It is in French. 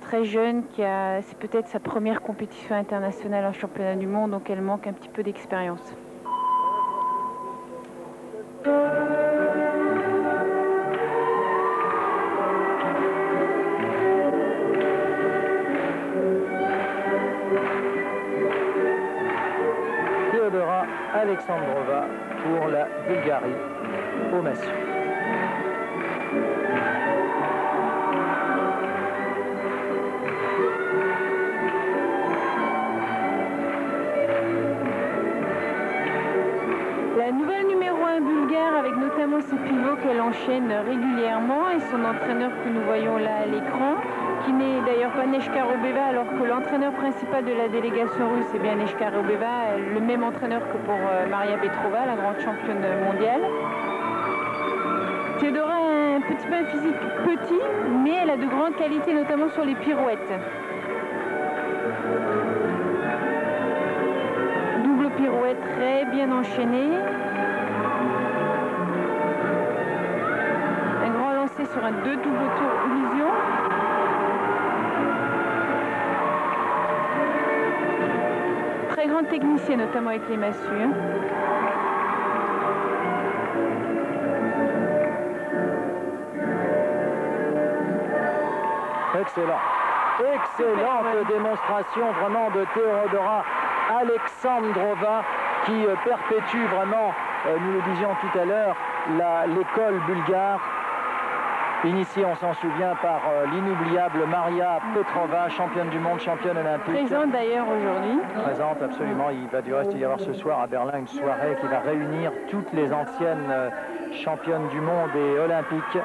Très jeune, qui a, c'est peut-être sa première compétition internationale en championnat du monde, donc elle manque un petit peu d'expérience. Théodora Alexandrova pour la Bulgarie au massif. Nouvelle numéro 1 bulgare avec notamment ses pivots qu'elle enchaîne régulièrement et son entraîneur que nous voyons là à l'écran, qui n'est d'ailleurs pas Neshka Robeva alors que l'entraîneur principal de la délégation russe est bien Neshka Robeva, le même entraîneur que pour euh, Maria Petrova, la grande championne mondiale. Théodora a un petit peu un physique petit, mais elle a de grandes qualités, notamment sur les pirouettes. Bien enchaînée. Un grand lancé sur un deux double tour illusion. Très grande technicienne, notamment avec les massues. hein. Excellent. Excellente démonstration vraiment de Théodora Alexandrova qui euh, perpétue vraiment, euh, nous le disions tout à l'heure, l'école bulgare. Initiée, on s'en souvient, par euh, l'inoubliable Maria Petrova, championne du monde, championne olympique. Présente d'ailleurs aujourd'hui. Présente, absolument. Il va du reste y avoir ce soir à Berlin une soirée qui va réunir toutes les anciennes euh, championnes du monde et olympiques